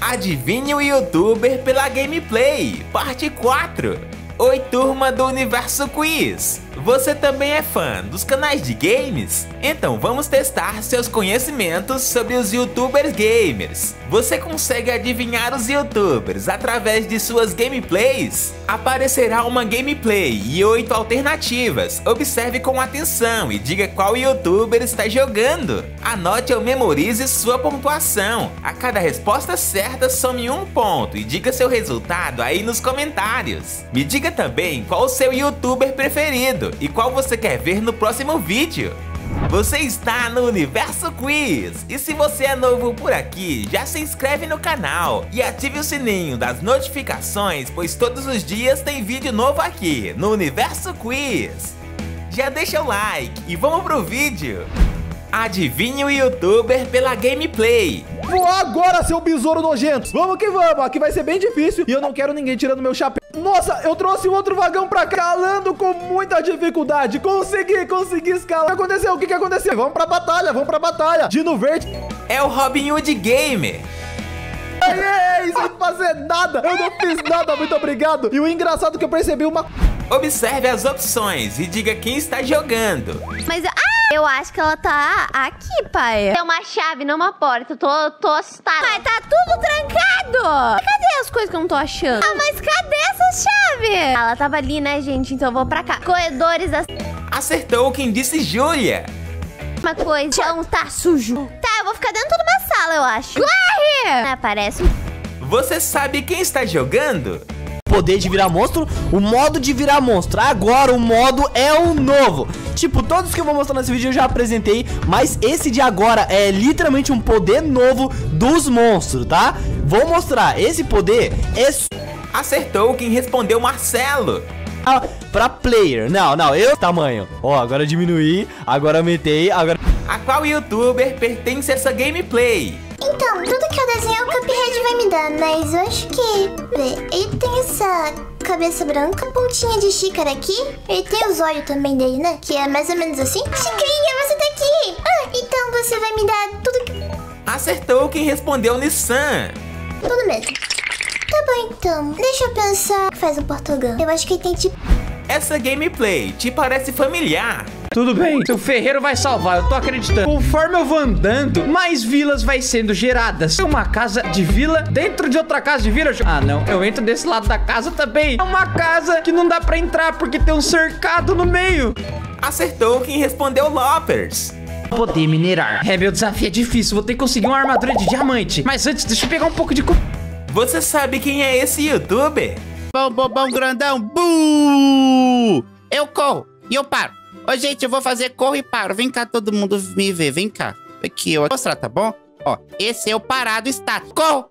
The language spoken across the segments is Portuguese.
Adivinhe o youtuber pela gameplay, parte 4. Oi turma do Universo Quiz! Você também é fã dos canais de games? Então vamos testar seus conhecimentos sobre os youtubers gamers. Você consegue adivinhar os youtubers através de suas gameplays? Aparecerá uma gameplay e oito alternativas. Observe com atenção e diga qual youtuber está jogando. Anote ou memorize sua pontuação. A cada resposta certa, some um ponto e diga seu resultado aí nos comentários. Me diga também qual o seu youtuber preferido e qual você quer ver no próximo vídeo. Você está no Universo Quiz! E se você é novo por aqui, já se inscreve no canal e ative o sininho das notificações, pois todos os dias tem vídeo novo aqui no Universo Quiz. Já deixa o like e vamos pro vídeo! Adivinhe o youtuber pela gameplay. Vou agora, seu besouro nojento. Vamos que vamos. Aqui vai ser bem difícil e eu não quero ninguém tirando meu chapéu. Nossa, eu trouxe um outro vagão pra cá, calando com muita dificuldade. Consegui, consegui escalar. O que aconteceu? O que, que aconteceu? Vamos pra batalha, vamos pra batalha. Dino Verde. É o Robin Hood Gamer. Ei, sem fazer nada. Eu não fiz nada, muito obrigado. E o engraçado é que eu percebi uma... Observe as opções e diga quem está jogando. Mas... Eu acho que ela tá aqui, pai. É uma chave, não uma porta. Eu tô, tô assustada. Pai, tá tudo trancado. Cadê as coisas que eu não tô achando? Ah, mas cadê essa chave? Ela tava ali, né, gente? Então eu vou pra cá. Corredores... Das... Acertou quem disse Júlia. Uma coisa... O chão tá sujo. Tá, eu vou ficar dentro de uma sala, eu acho. Corre! Ah, parece... Você sabe quem está jogando? Poder de virar monstro, o modo de virar monstro. Agora o modo é o novo. Tipo, todos que eu vou mostrar nesse vídeo eu já apresentei, mas esse de agora é literalmente um poder novo dos monstros, tá? Vou mostrar, esse poder é... Acertou quem respondeu Marcelo. Ah, pra player, não, não, eu tamanho Ó, agora diminuí, agora aumentei, agora... A qual youtuber pertence essa gameplay? Então, tudo que eu desenhar o Cuphead vai me dar, mas eu acho que... Ele tem essa cabeça branca, pontinha de xícara aqui. Ele tem os olhos também dele, né? Que é mais ou menos assim. Xicrinha, você tá aqui! Ah, então você vai me dar tudo que... Acertou quem respondeu Nissan. Tudo mesmo. Tá bom, então. Deixa eu pensar. Faz um português. Eu acho que ele tem tipo... Essa gameplay te parece familiar? Tudo bem, seu ferreiro vai salvar, eu tô acreditando. Conforme eu vou andando, mais vilas vai sendo geradas. Tem uma casa de vila dentro de outra casa de vila. Ah, não, eu entro desse lado da casa também. É uma casa que não dá pra entrar porque tem um cercado no meio. Acertou quem respondeu Loppers. Poder minerar. É, meu desafio é difícil, vou ter que conseguir uma armadura de diamante. Mas antes, deixa eu pegar um pouco de... Você sabe quem é esse youtuber? Bom, bobão, grandão, buuuu! Eu corro e eu paro. Ô, gente, eu vou fazer corro e paro. Vem cá, todo mundo me ver. Vem cá. Aqui, eu vou mostrar, tá bom? Ó, esse é o parado estático. Corro!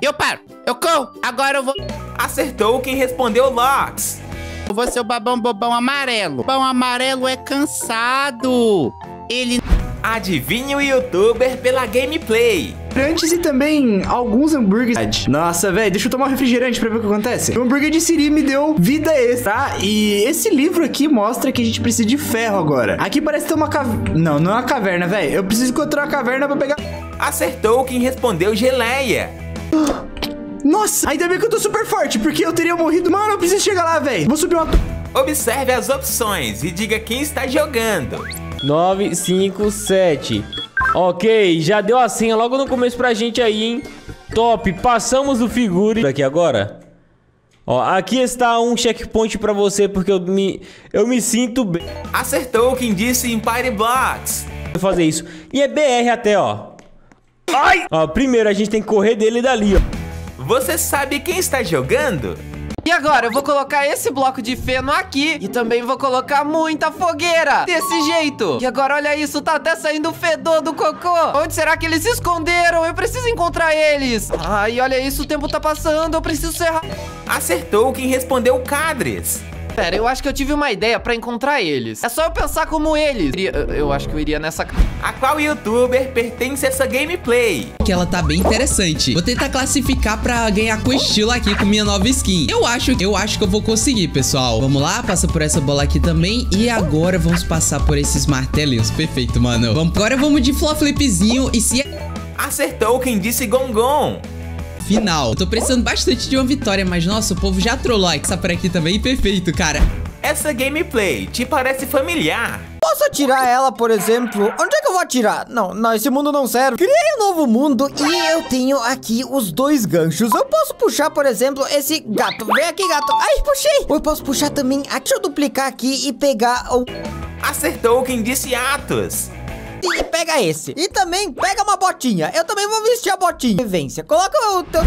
Eu paro! Eu corro! Agora eu vou... Acertou quem respondeu Lox. Eu vou ser o babão bobão amarelo. O babão amarelo é cansado. Ele... Adivinhe o youtuber pela gameplay. Antes e também alguns hambúrgueres. Nossa, velho, deixa eu tomar um refrigerante pra ver o que acontece. O hambúrguer de Siri me deu vida extra, tá? E esse livro aqui mostra que a gente precisa de ferro agora. Aqui parece ter uma caverna. Não, não é uma caverna, velho. Eu preciso encontrar uma caverna pra pegar... Acertou quem respondeu geleia. Nossa, ainda bem que eu tô super forte, porque eu teria morrido. Mano, eu preciso chegar lá, velho. Vou subir uma... Observe as opções e diga quem está jogando. 9, 5, 7. Ok, já deu a senha logo no começo pra gente aí, hein? Top, passamos o figure aqui agora. Ó, aqui está um checkpoint pra você, porque eu me, eu me sinto bem. Acertou quem disse Empire Blocks. Vou fazer isso. E é BR até, ó. Ai! Ó, primeiro a gente tem que correr dele dali, ó. Você sabe quem está jogando? E agora eu vou colocar esse bloco de feno aqui e também vou colocar muita fogueira, desse jeito. E agora olha isso, tá até saindo o fedor do cocô. Onde será que eles se esconderam? Eu preciso encontrar eles. Ai, olha isso, o tempo tá passando, eu preciso ser... Acertou quem respondeu Cadres. Pera, eu acho que eu tive uma ideia pra encontrar eles. É só eu pensar como eles. Eu acho que eu iria nessa... A qual youtuber pertence a essa gameplay? Que ela tá bem interessante. Vou tentar classificar pra ganhar com estilo aqui com minha nova skin. Eu acho, eu acho que eu vou conseguir, pessoal. Vamos lá, passa por essa bola aqui também. E agora vamos passar por esses martelinhos. Perfeito, mano. Vamos, agora vamos de flip flipzinho e se... Acertou quem disse Gongon. Final. Eu tô precisando bastante de uma vitória, mas nossa, o povo já trollou. Que está por aqui também, perfeito, cara. Essa gameplay te parece familiar? Posso atirar ela, por exemplo? Onde é que eu vou atirar? Não, não, esse mundo não serve. Criei um novo mundo e eu tenho aqui os dois ganchos. Eu posso puxar, por exemplo, esse gato. Vem aqui, gato. Ai, puxei. Ou eu posso puxar também. Aqui, deixa eu duplicar aqui e pegar o... Acertou quem disse Atos. E pega esse. E também pega uma botinha. Eu também vou vestir a botinha. Vivência. Coloca o teu...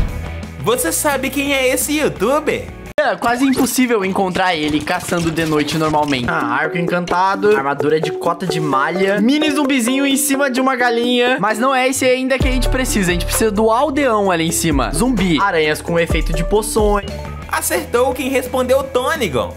Você sabe quem é esse youtuber? É quase impossível encontrar ele caçando de noite normalmente. Ah, arco encantado, armadura de cota de malha, mini zumbizinho em cima de uma galinha. Mas não é esse ainda que a gente precisa. A gente precisa do aldeão ali em cima. Zumbi, aranhas com efeito de poções. Acertou quem respondeu Tonigon.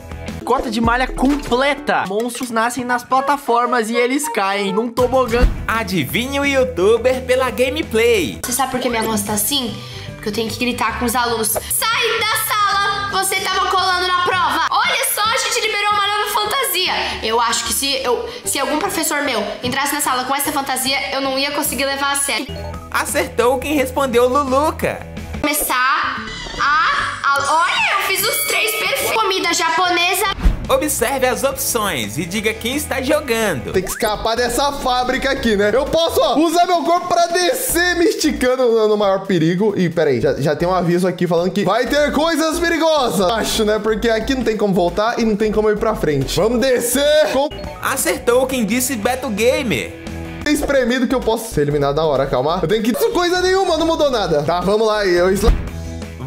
Cota de malha completa. Monstros nascem nas plataformas e eles caem num tobogã. Adivinhe o youtuber pela gameplay. Você sabe por que minha voz tá assim? Porque eu tenho que gritar com os alunos. Sai da sala! Você tava colando na prova! Olha só, a gente liberou uma nova fantasia! Eu acho que se, eu, se algum professor meu entrasse na sala com essa fantasia, eu não ia conseguir levar a sério. Acertou quem respondeu Luluca. Começar a. Olha, eu fiz os três perfeitos. Comida japonesa. Observe as opções e diga quem está jogando. Tem que escapar dessa fábrica aqui, né? Eu posso, ó, usar meu corpo pra descer me esticando no, maior perigo. E, peraí, já, já tem um aviso aqui falando que vai ter coisas perigosas. Acho, né? Porque aqui não tem como voltar e não tem como ir pra frente. Vamos descer com... Acertou quem disse Beto Gamer. Espremido que eu posso ser eliminado na hora, calma. Eu tenho que... Coisa nenhuma, não mudou nada. Tá, vamos lá. Eu...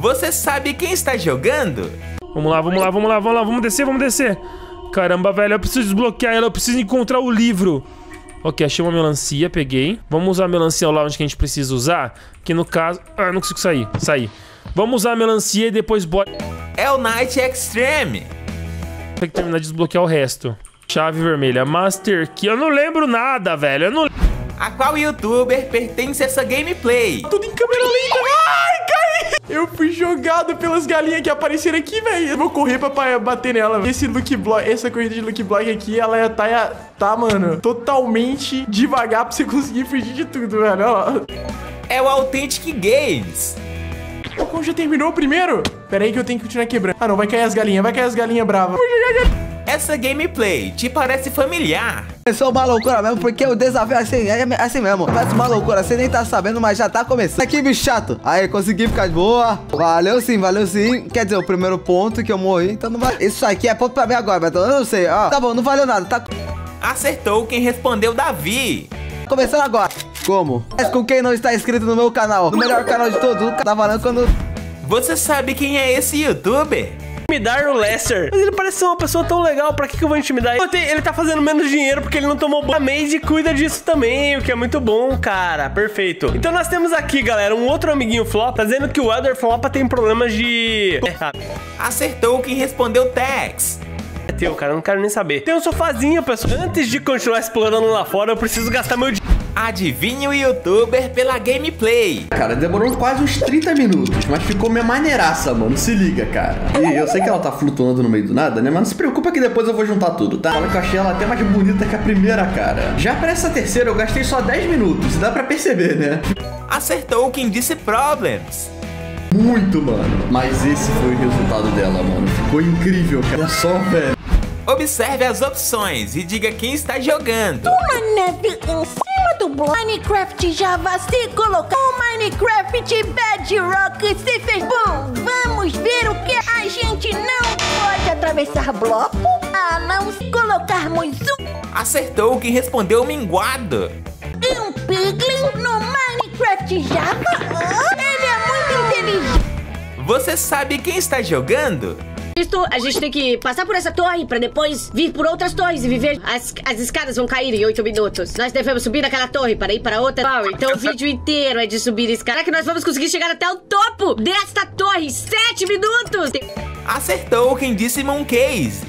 Você sabe quem está jogando? Vamos lá, vamos lá, vamos lá, vamos lá, vamos descer, vamos descer. Caramba, velho, eu preciso desbloquear ela, eu preciso encontrar o livro. Ok, achei uma melancia, peguei. Vamos usar a melancia lá onde que a gente precisa usar. Que no caso... Ah, não consigo sair, sair. Vamos usar a melancia e depois bora... É o Night Extreme. Tem que terminar de desbloquear o resto. Chave vermelha, Master Key. Eu não lembro nada, velho, eu não... A qual youtuber pertence essa gameplay? Tudo em câmera lenta. Caí! Eu fui jogado pelas galinhas que apareceram aqui, velho. Eu vou correr pra, bater nela. Esse look block, essa corrida de look block aqui, ela é, tá, tá, mano, totalmente devagar pra você conseguir fugir de tudo, velho. Ó. É o Authentic Games. Como já terminou o primeiro? Pera aí que eu tenho que continuar quebrando. Ah, não, vai cair as galinhas, vai cair as galinhas bravas. Essa gameplay te parece familiar? Eu sou uma loucura mesmo, porque o desafio é assim, é assim mesmo. Parece uma loucura, você nem tá sabendo, mas já tá começando. Aqui, bicho chato. Aí, consegui ficar de boa. Valeu sim, valeu sim. Quer dizer, o primeiro ponto que eu morri, então não vai... Isso aqui é ponto pra mim agora, Beto. Eu não sei, ó. Tá bom, não valeu nada, tá... Acertou quem respondeu Davi. Começando agora. Como? É com quem não está inscrito no meu canal. No melhor canal de todos. Tá valendo quando... Você sabe quem é esse youtuber? Intimidar o Lester. Mas ele parece ser uma pessoa tão legal, pra que, que eu vou intimidar ele? Ele tá fazendo menos dinheiro porque ele não tomou banho. A Maisie cuida disso também, o que é muito bom, cara. Perfeito. Então nós temos aqui, galera, um outro amiguinho flop, tá dizendo que o Elder Flopa tem problemas de... Acertou quem respondeu Tex. É teu, cara, eu não quero nem saber. Tem um sofazinho, pessoal. Antes de continuar explorando lá fora, eu preciso gastar meu dinheiro. Adivinhe o youtuber pela gameplay. Cara, demorou quase uns 30 minutos, mas ficou minha maneiraça, mano. Se liga, cara. E eu sei que ela tá flutuando no meio do nada, né? Mas não se preocupa que depois eu vou juntar tudo, tá? Olha que eu achei ela até mais bonita que a primeira, cara. Já pra essa terceira eu gastei só 10 minutos, dá pra perceber, né? Acertou quem disse problems. Muito, mano. Mas esse foi o resultado dela, mano. Ficou incrível, cara. Só, velho. Observe as opções e diga quem está jogando. Uma neve em cima do bloco. Minecraft Java se colocou. O Minecraft Bedrock se fez bom. Vamos ver o que a gente não pode atravessar bloco a não colocarmos um... Acertou quem respondeu minguado. Um piglin no Minecraft Java? Oh, ele é muito inteligente. Você sabe quem está jogando? A gente tem que passar por essa torre pra depois vir por outras torres e viver. As, as escadas vão cair em 8 minutos. Nós devemos subir naquela torre para ir para outra. Então o vídeo inteiro é de subir escada. Será que nós vamos conseguir chegar até o topo desta torre? 7 minutos! Acertou quem disse Moncase.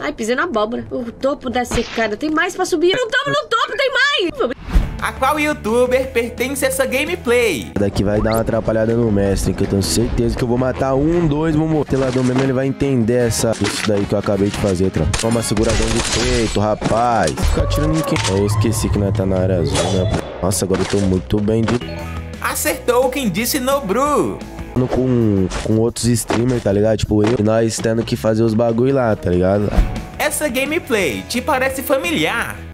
Ai, pisei na abóbora. O topo da secada. Tem mais pra subir. No topo, no topo, tem mais! A qual youtuber pertence essa gameplay? Daqui vai dar uma atrapalhada no mestre, que eu tenho certeza que eu vou matar um, dois, vou morrer. Telador mesmo, ele vai entender essa, isso daí que eu acabei de fazer, tra. Toma seguradão de peito, rapaz. Ficar atirando em quem? Eu esqueci que nós tá na área azul, né? Nossa, agora eu tô muito bem de... Acertou quem disse Nobru. Com, com outros streamers, tá ligado? Tipo, eu e nós tendo que fazer os bagulho lá, tá ligado? Essa gameplay te parece familiar?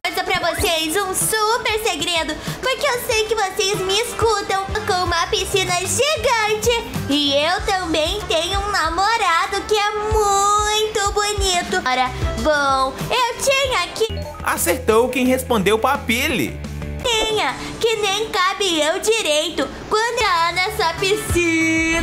Vocês um super segredo, porque eu sei que vocês me escutam com uma piscina gigante e eu também tenho um namorado que é muito bonito. Ora, bom, eu tinha aqui Acertou quem respondeu Papile. tinha que nem cabe eu direito quando eu nessa piscina.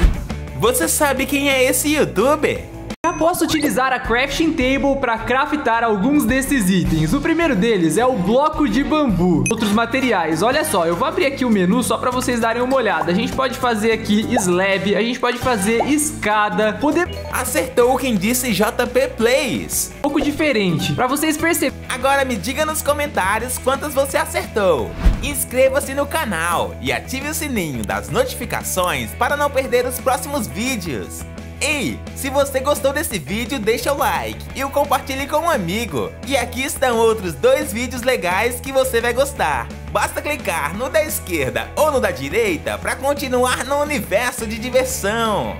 Você sabe quem é esse youtuber? Já posso utilizar a crafting table para craftar alguns desses itens. O primeiro deles é o bloco de bambu. Outros materiais, olha só, eu vou abrir aqui o menu só para vocês darem uma olhada. A gente pode fazer aqui slab, a gente pode fazer escada, poder... Acertou quem disse JP Plays. Um pouco diferente, para vocês perceberem. Agora me diga nos comentários quantas você acertou. Inscreva-se no canal e ative o sininho das notificações para não perder os próximos vídeos. Ei, se você gostou desse vídeo, deixa o like e o compartilhe com um amigo. E aqui estão outros dois vídeos legais que você vai gostar. Basta clicar no da esquerda ou no da direita para continuar no universo de diversão.